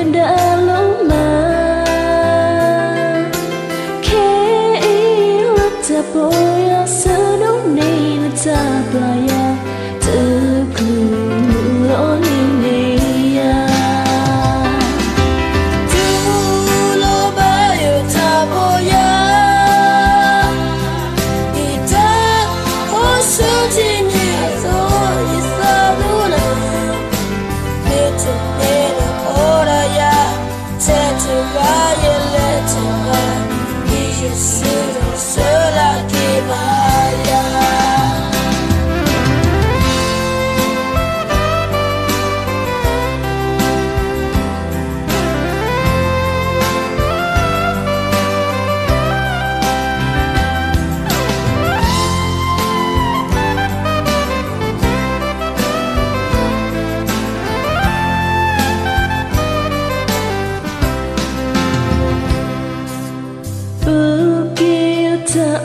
Yume Puthanda Loma Ke Ilata Boya Sano Nina ta Tuku Oni Neya Tulo bayo taboya Ita osu tini aso isabuna Bitu nena kora ya se va let el leche va y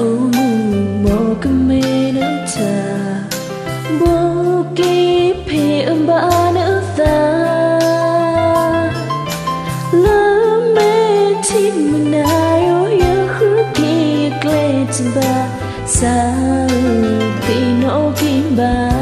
우문 먹음에는 다 목이 피은 바는 다 름에 팀은 나요 여흑이 글래진 바 사은 띠 녹인 바